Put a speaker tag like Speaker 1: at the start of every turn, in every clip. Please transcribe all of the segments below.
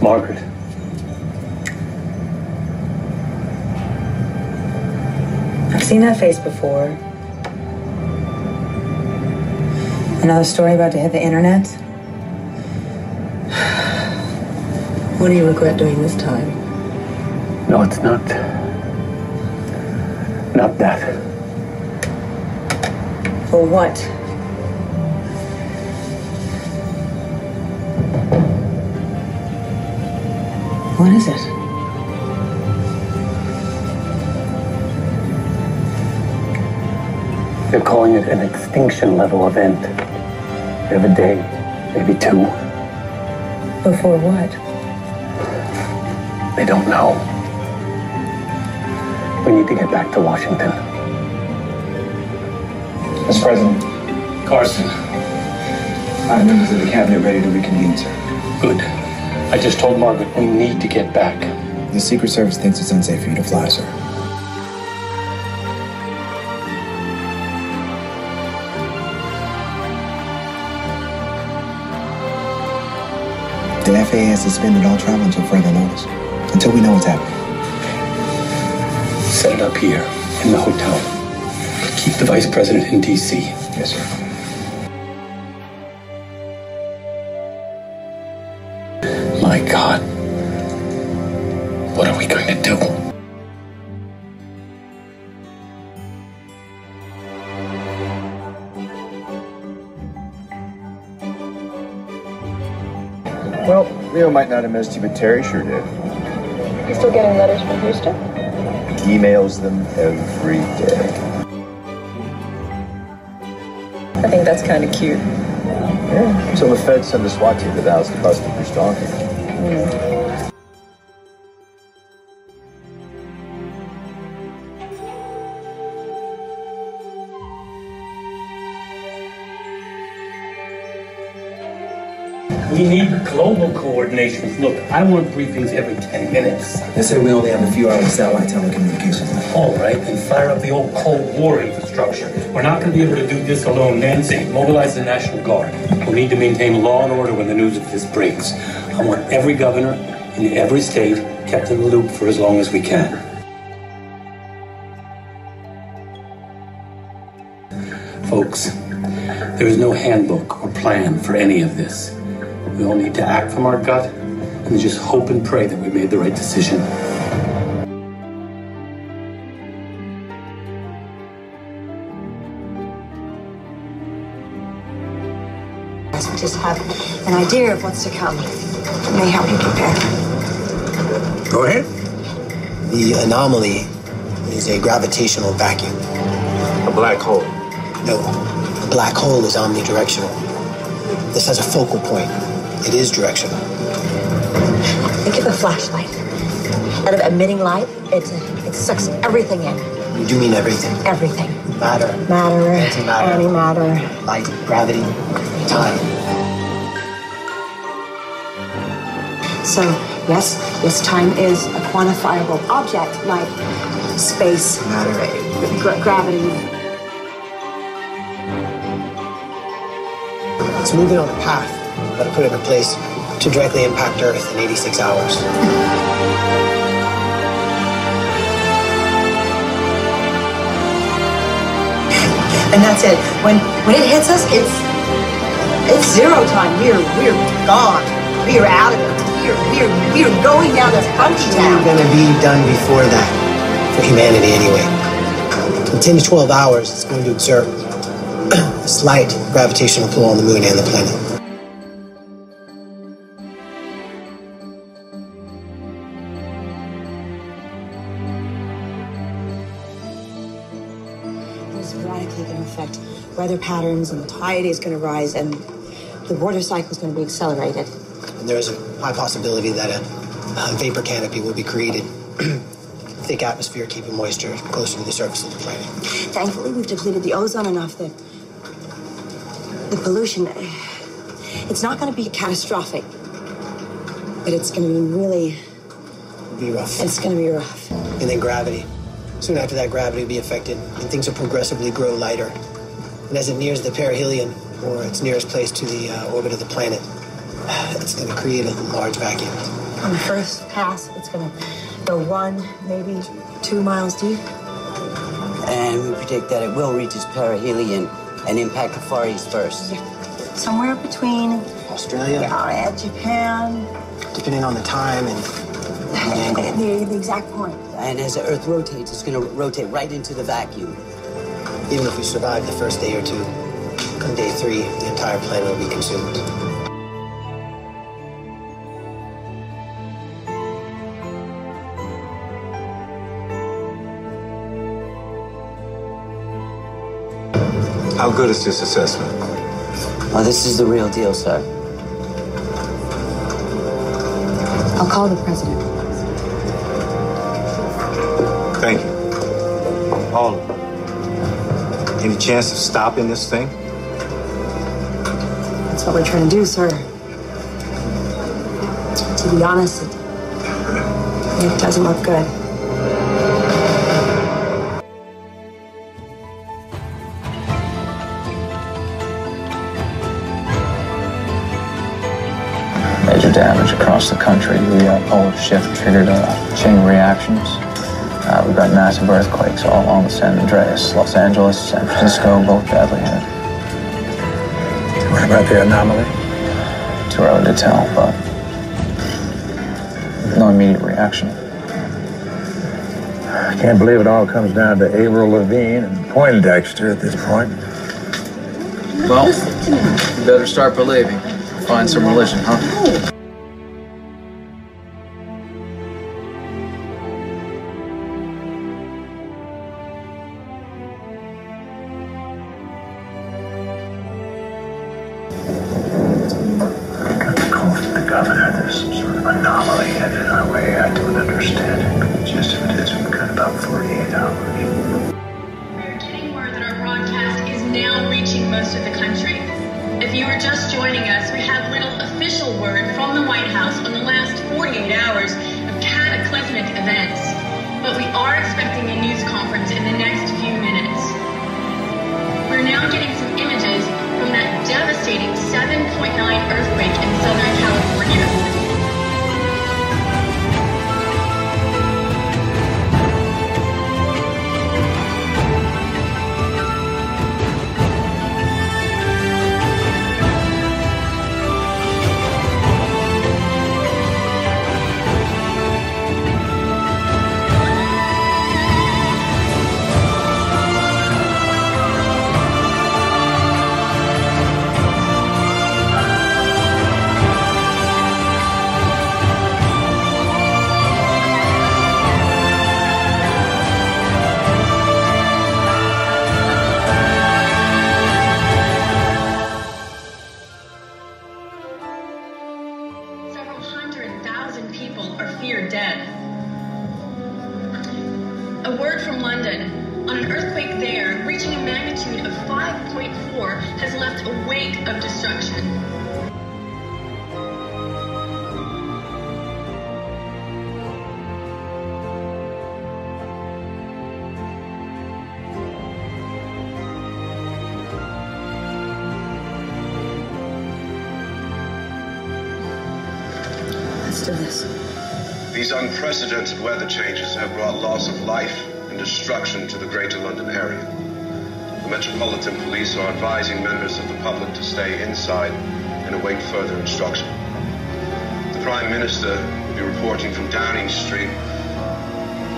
Speaker 1: Margaret.
Speaker 2: I've seen that face before. Another story about to hit the internet. What do you regret doing this time?
Speaker 1: No, it's not. Not that.
Speaker 2: For what? What is it?
Speaker 1: They're calling it an extinction level event. We have a day, maybe two.
Speaker 2: Before what?
Speaker 1: They don't know. We need to get back to Washington.
Speaker 3: Mr. President,
Speaker 1: Carson.
Speaker 3: I have members of the cabinet ready to reconvene, sir.
Speaker 1: Good. I just told Margaret we need to get back.
Speaker 3: The Secret Service thinks it's unsafe for you to fly, sir. The FAA has suspended all travel until further notice, until we know what's happening.
Speaker 1: Set it up here in the hotel. Keep the vice president in D.C.
Speaker 3: Yes, sir.
Speaker 1: God. What are we going to do?
Speaker 3: Well, Leo might not have missed you, but Terry sure did.
Speaker 4: You still getting letters from Houston?
Speaker 3: Emails them every day.
Speaker 4: I think that's kind of cute.
Speaker 3: Yeah, until the feds send a SWAT team to the house to bust him for 嗯。
Speaker 1: We need global coordination. Look, I want briefings every 10 minutes.
Speaker 3: They say we only have a few hours of satellite telecommunications.
Speaker 1: All right, then fire up the old Cold War infrastructure. We're not going to be able to do this alone, Nancy. Mobilize the National Guard. We'll need to maintain law and order when the news of this breaks. I want every governor in every state kept in the loop for as long as we can. Folks, there is no handbook or plan for any of this. We all need to act from our gut and just hope and pray that we made the right decision.
Speaker 5: We just have an idea of what's to come. It may help you prepare.
Speaker 6: Go ahead.
Speaker 7: The anomaly is a gravitational vacuum.
Speaker 6: A black hole.
Speaker 7: No, a black hole is omnidirectional. This has a focal point. It is directional.
Speaker 5: Think of a flashlight. Instead of emitting light, it, it sucks everything in.
Speaker 7: You do mean everything.
Speaker 5: Everything.
Speaker 7: Matter,
Speaker 5: Matter,
Speaker 7: Antimatter.
Speaker 5: antimatter.
Speaker 7: light, gravity, time.
Speaker 5: So, yes, yes, time is a quantifiable object like space,
Speaker 7: Matter.
Speaker 5: gra- gravity.
Speaker 7: It's moving on a path that'll put it in place to directly impact Earth in 86 hours.
Speaker 5: And that's it. When when it hits us, it's it's zero time. We're we're gone. We are out of it. We are we are we are going down to Punky
Speaker 7: We're gonna be done before that, for humanity anyway. In 10 to 12 hours, it's going to exert a slight gravitational pull on the moon and the planet.
Speaker 5: Weather patterns, and the tide is going to rise, and the water cycle is going to be accelerated.
Speaker 7: And there is a high possibility that a, a vapor canopy will be created. Thick atmosphere keeping moisture closer to the surface of the planet.
Speaker 5: Thankfully, we've depleted the ozone enough that the pollution, it's not going to be catastrophic, but it's going to be really,
Speaker 7: It'll be rough.
Speaker 5: it's going to be rough.
Speaker 7: And then gravity. Soon after that, gravity will be affected, and things will progressively grow lighter. And as it nears the perihelion, or its nearest place to the uh, orbit of the planet, it's going to create a large vacuum.
Speaker 5: On the first pass, it's going to go one, maybe two miles deep.
Speaker 8: And we predict that it will reach its perihelion and impact the Far East first.
Speaker 5: Somewhere between
Speaker 7: Australia,
Speaker 5: yeah, Japan,
Speaker 7: depending on the time and the angle.
Speaker 5: the, the exact point.
Speaker 8: And as the Earth rotates, it's going to rotate right into the vacuum.
Speaker 7: Even if we survive the first day or two, come day three, the entire planet will be consumed.
Speaker 6: How good is this assessment?
Speaker 8: Oh, this is the real deal, sir.
Speaker 5: I'll call the president.
Speaker 6: Thank you. All of them. Any chance of stopping this thing?
Speaker 5: That's what we're trying to do, sir. To be honest, it, it doesn't look good.
Speaker 9: Major damage across the country. The uh, polar shift triggered a chain reactions. Uh, we've got massive earthquakes all along the San Andreas, Los Angeles, San Francisco, both badly hit.
Speaker 6: What about the anomaly?
Speaker 9: Too early to tell, but no immediate reaction.
Speaker 6: I can't believe it all comes down to Avril Levine and Poindexter at this point.
Speaker 9: Well, you better start believing. Find some religion, huh?
Speaker 6: Just
Speaker 10: joining us,
Speaker 5: Do this.
Speaker 11: These unprecedented weather changes have brought loss of life and destruction to the Greater London area. The Metropolitan Police are advising members of the public to stay inside and await further instruction. The Prime Minister will be reporting from Downing Street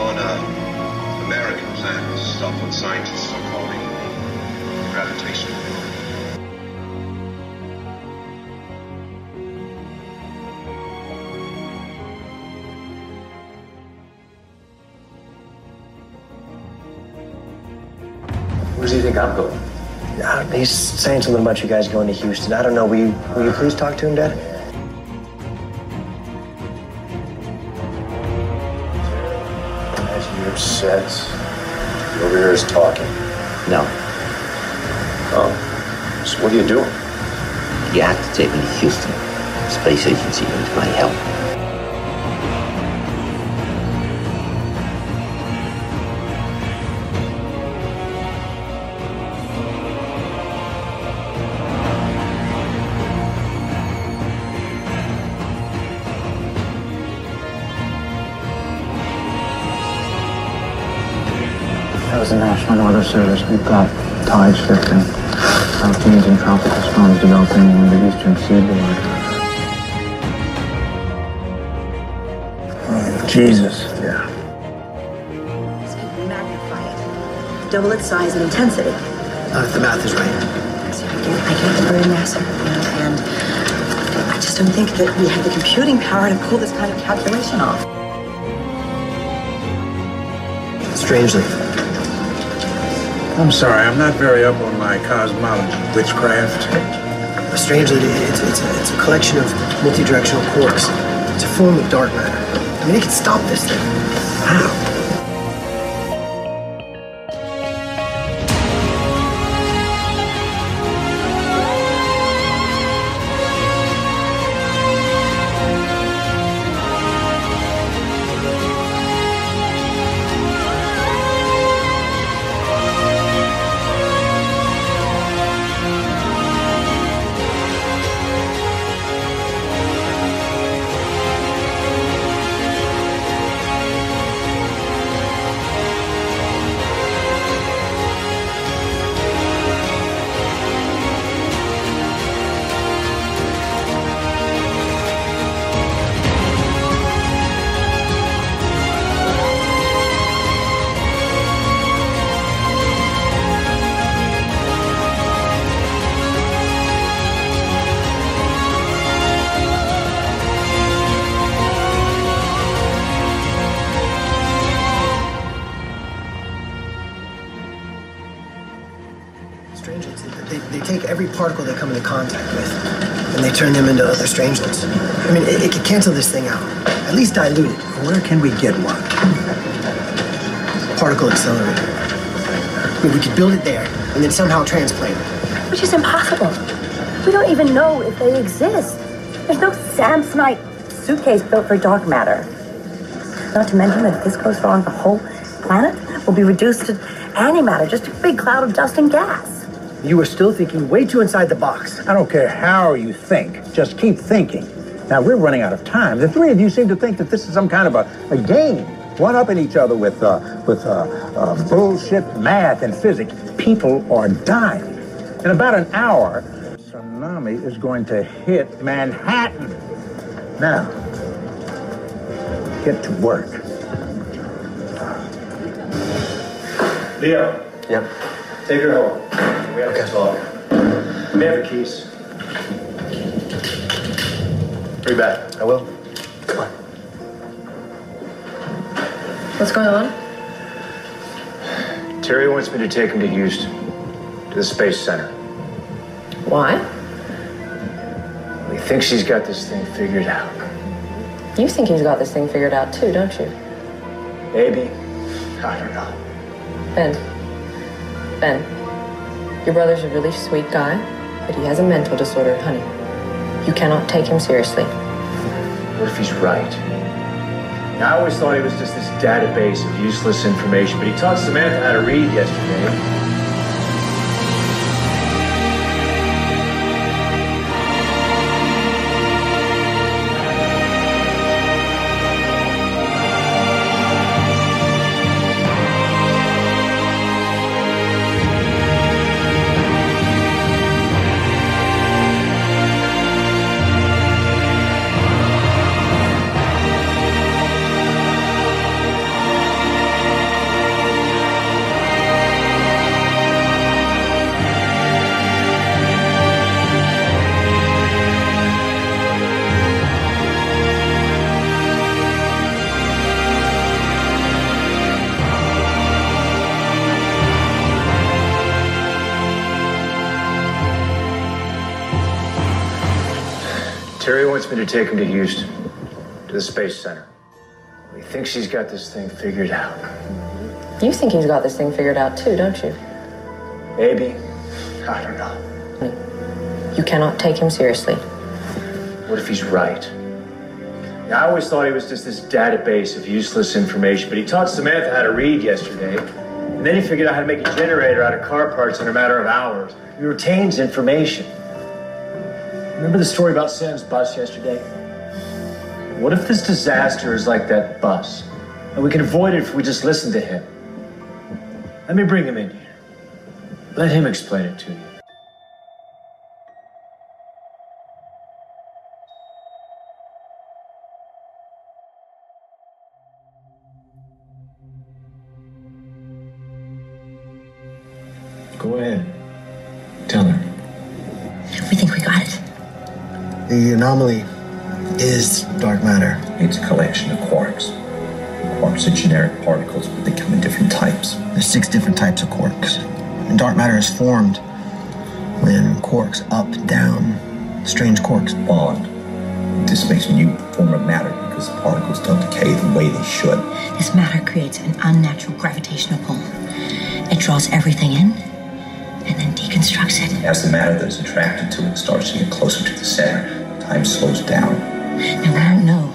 Speaker 11: on an American plan to stop what scientists are calling gravitational
Speaker 12: he's saying something about you guys going to Houston. I don't know. Will you, will you please talk to him, Dad?
Speaker 6: As you said, you over here is talking.
Speaker 8: No,
Speaker 6: Oh, so what are you doing?
Speaker 8: you have to take me to Houston. Space Agency needs my help.
Speaker 9: Service. We've got tides shifting, hurricanes and tropical storms developing in the eastern seaboard. Oh, Jesus.
Speaker 12: Yeah.
Speaker 5: Magnify it. Double its size and intensity.
Speaker 7: Uh, if the math is right.
Speaker 5: So I get, I get the very massive, you know, and I just don't think that we have the computing power to pull this kind of calculation off.
Speaker 7: Strangelet,
Speaker 13: I'm sorry, I'm not very up on my cosmology, witchcraft.
Speaker 7: strangelet, it's, it's, a, it's a collection of multi-directional quarks. It's a form of dark matter. I mean, it can stop this thing. How? Strangelet, it's- they, they take every particle they come into contact with and they turn them into other strangelets. I mean, it, it could cancel this thing out. At least dilute it.
Speaker 13: Where can we get one?
Speaker 7: Particle accelerator. I mean, we could build it there and then somehow transplant it.
Speaker 14: Which is impossible. We don't even know if they exist. There's no Samsonite suitcase built for dark matter. Not to mention that if this goes wrong, the whole planet will be reduced to antimatter, just a big cloud of dust and gas.
Speaker 12: You were still thinking way too inside the box.
Speaker 13: I don't care how you think, just keep thinking. Now, we're running out of time. The three of you seem to think that this is some kind of a, a game, one upping each other with, uh, with uh, uh, bullshit math and physics. People are dying. In about an hour, tsunami is going to hit Manhattan. Now, get to work.
Speaker 12: Leo.
Speaker 7: Yep.
Speaker 12: Take her home. We have to talk. Let me have your keys. Hurry back.
Speaker 7: I will. Come on.
Speaker 4: What's going on?
Speaker 12: Terry wants me to take him to Houston, to the Space Center.
Speaker 4: Why?
Speaker 12: He thinks he's got this thing figured out.
Speaker 4: You think he's got this thing figured out too, don't you?
Speaker 12: Maybe. I don't know.
Speaker 4: Ben. Ben. Your brother's a really sweet guy, but he has a mental disorder, honey. You cannot take him seriously.
Speaker 12: What if he's right? I always thought he was just this database of useless information, but he taught Samantha how to read yesterday. Me to take him to Houston, to the Space Center. He thinks he's got this thing figured out.
Speaker 4: You think he's got this thing figured out too, don't you?
Speaker 12: Maybe. I don't know.
Speaker 4: You cannot take him seriously.
Speaker 12: What if he's right? I always thought he was just this database of useless information, but he taught Samantha how to read yesterday. And then he figured out how to make a generator out of car parts in a matter of hours. He retains information. Remember the story about Sam's bus yesterday? What if this disaster is like that bus? And we can avoid it if we just listen to him? Let me bring him in here. Let him explain it to you.
Speaker 7: Anomaly is dark matter.
Speaker 15: It's a collection of quarks. Quarks are generic particles, but they come in different types.
Speaker 7: There's six different types of quarks. And dark matter is formed when quarks up, down, strange quarks
Speaker 15: bond. This makes a new form of matter because the particles don't decay the way they should.
Speaker 5: This matter creates an unnatural gravitational pull. It draws everything in and then deconstructs it.
Speaker 15: As the matter that is attracted to it starts to get closer to the center, time slows down.
Speaker 5: Now, we don't know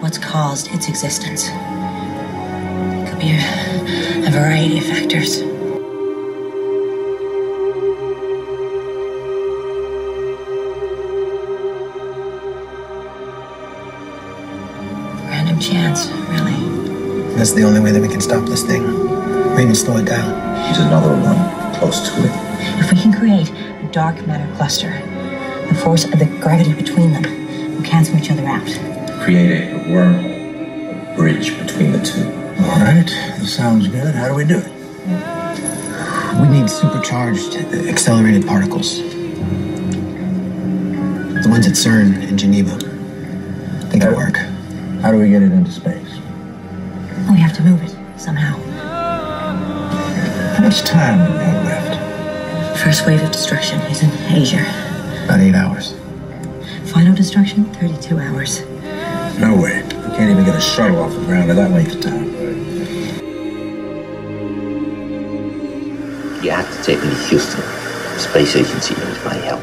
Speaker 5: what's caused its existence. It could be a, a variety of factors. Random chance, really.
Speaker 7: That's the only way that we can stop this thing. Or even slow it down.
Speaker 15: Here's another one close to it.
Speaker 5: If we can create a dark matter cluster, force of the gravity between them will cancel each other out.
Speaker 15: Create a, a wormhole, a bridge between the two.
Speaker 13: All right, sounds good. How do we do it?
Speaker 7: We need supercharged, accelerated particles. The ones at CERN in Geneva. They could work.
Speaker 13: How do we get it into space?
Speaker 5: We have to move it somehow.
Speaker 13: How much time do we have left?
Speaker 5: First wave of destruction is in Asia.
Speaker 7: About eight hours.
Speaker 5: Final destruction, 32 hours.
Speaker 13: No way. We can't even get a shuttle off the ground in that length of time.
Speaker 16: You have to take me to Houston. The space agency needs my help.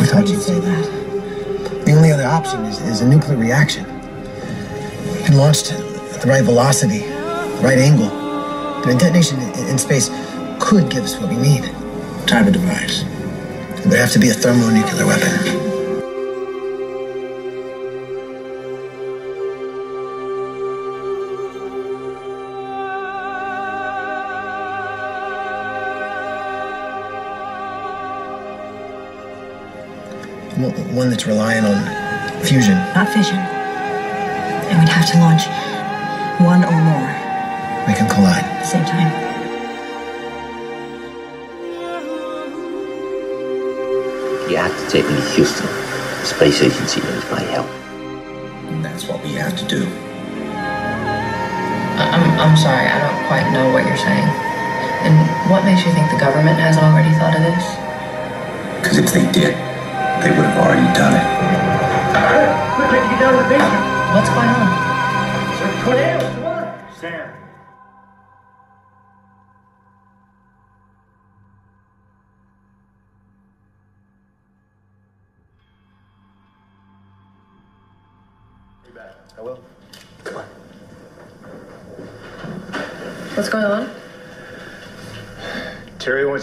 Speaker 7: We thought you'd say that. The only other option is, is a nuclear reaction. And launched at the right velocity, the right angle. But a detonation in, in space could give us what we need.
Speaker 13: Type of device.
Speaker 7: It would have to be a thermonuclear weapon. One- One that's reliant on fusion.
Speaker 5: Not fission. And we'd have to launch one or more
Speaker 7: We can collide.
Speaker 5: At the same time.
Speaker 16: You have to take me to Houston. The space agency needs my help.
Speaker 15: And that's what we have to do.
Speaker 4: I- I'm, I'm sorry, I don't quite know what you're saying. And what makes you think the government hasn't already thought of this?
Speaker 15: Because if they did, they would have already done it.
Speaker 12: Quick, get down to the basement.
Speaker 4: What's going on?
Speaker 12: Tornadoes, come on.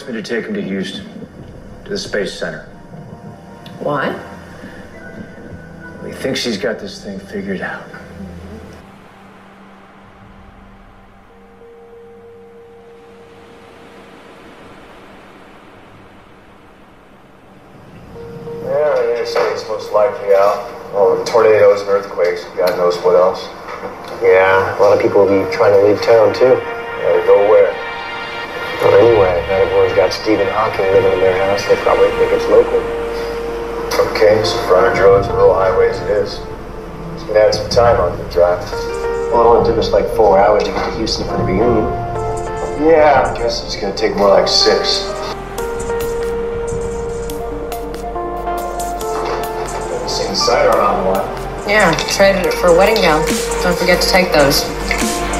Speaker 12: Wants me to take him to Houston, to the Space Center.
Speaker 4: Why?
Speaker 12: He thinks he's got this thing figured out.
Speaker 17: Yeah, the interstate's most likely out. All the tornadoes and earthquakes, God knows what else.
Speaker 18: Yeah, a lot of people will be trying to leave town too. Now that everyone's got Stephen Hawking living in their house, they probably think it's local.
Speaker 17: Okay, so frontage roads and rural highways it is. It's gonna add some time on the drive.
Speaker 18: Well, it only took us like four hours to get to Houston for the reunion.
Speaker 17: Yeah, I guess it's gonna take more like six. Seen the sidearm on the line.
Speaker 4: Yeah, traded it for a wedding gown. Don't forget to take those.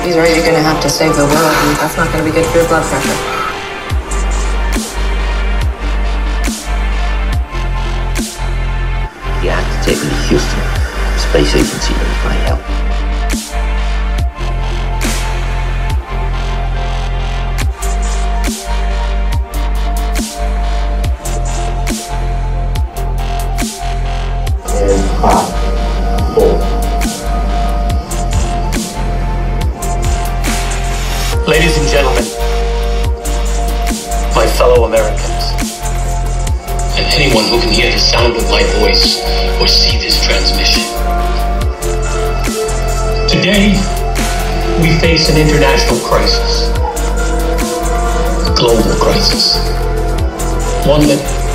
Speaker 4: Either you're gonna have to save the world, and that's not gonna be good for your blood pressure.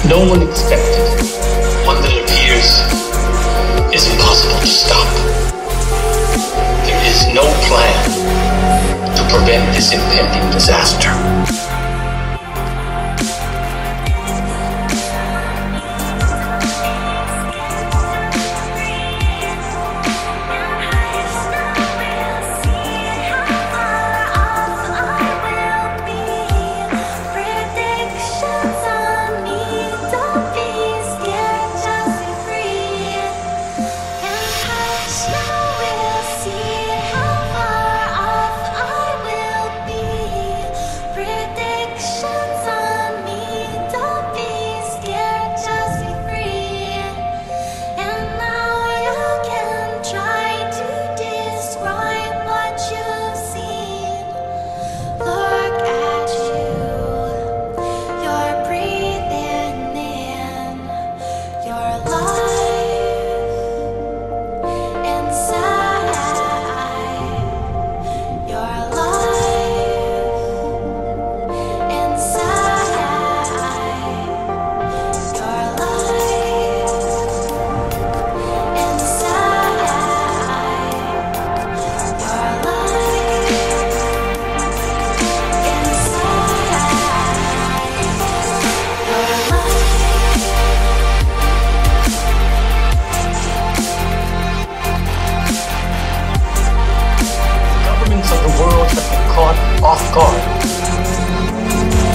Speaker 19: No one expected, one that appears is impossible to stop. There is no plan to prevent this impending disaster.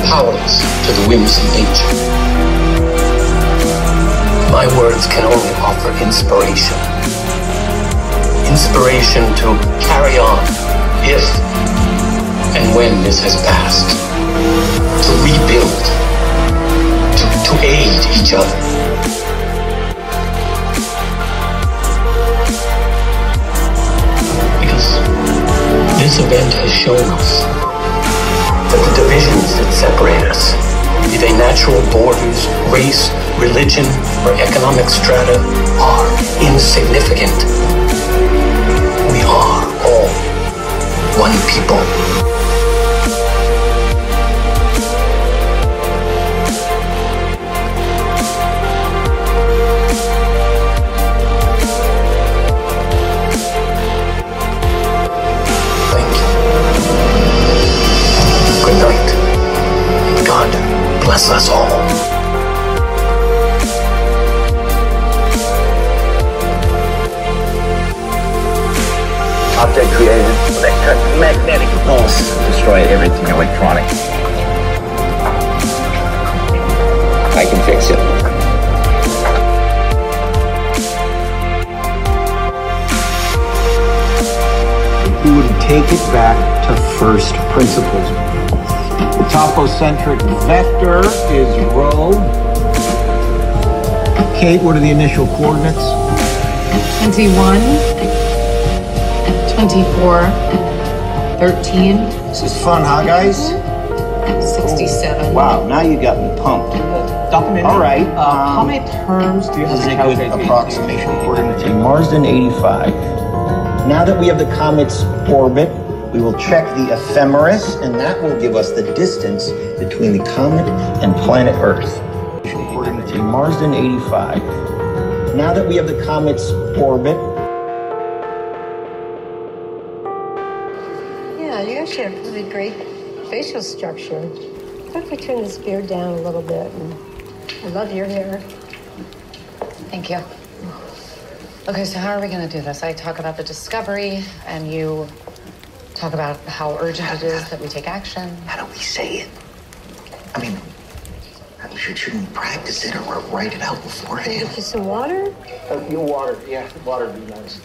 Speaker 19: Powerless to the whims of nature. My words can only offer inspiration. Inspiration to carry on if and when this has passed. To rebuild. To, to aid each other. This event has shown us that the divisions that separate us, be they natural borders, race, religion, or economic strata, are insignificant.
Speaker 20: To first principles. The topocentric vector is rho. Kate, what are the initial coordinates?
Speaker 21: 21, 24, 13,
Speaker 20: This is fun, huh, guys?
Speaker 21: 67.
Speaker 22: Wow, now you got me pumped.
Speaker 20: Document.
Speaker 22: All right.
Speaker 20: Uh, how
Speaker 22: um,
Speaker 20: many terms do you have
Speaker 22: This is
Speaker 20: to
Speaker 22: a good approximation according to Marsden 85. Now that we have the comet's orbit, we will check the ephemeris, and that will give us the distance between the comet and planet Earth. According to Marsden 85. Now that we have the comet's orbit,
Speaker 23: Yeah, you actually have really great facial structure. What if I turn this beard down a little bit? And I love your hair.
Speaker 24: Thank you. Okay, so how are we going to do this? I talk about the discovery, and you talk about how urgent it is that we take action.
Speaker 3: How do we say it? I mean, we should, shouldn't we practice it or write it out beforehand?
Speaker 23: Get you some water?
Speaker 3: Uh, your water, yeah, water would be nice.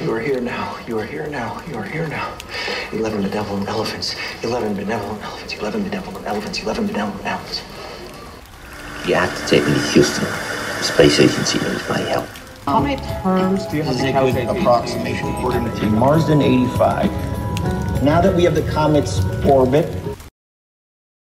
Speaker 3: You are here now. You are here now. You are here now. Eleven benevolent elephants. Eleven benevolent elephants. Eleven benevolent elephants. Eleven benevolent elephants.
Speaker 16: You have to take me to Houston. The space agency needs my help.
Speaker 20: How many terms do you have
Speaker 22: This
Speaker 20: to
Speaker 22: is good
Speaker 20: calculate?
Speaker 22: approximation according to Marsden 85. Now that we have the comet's orbit,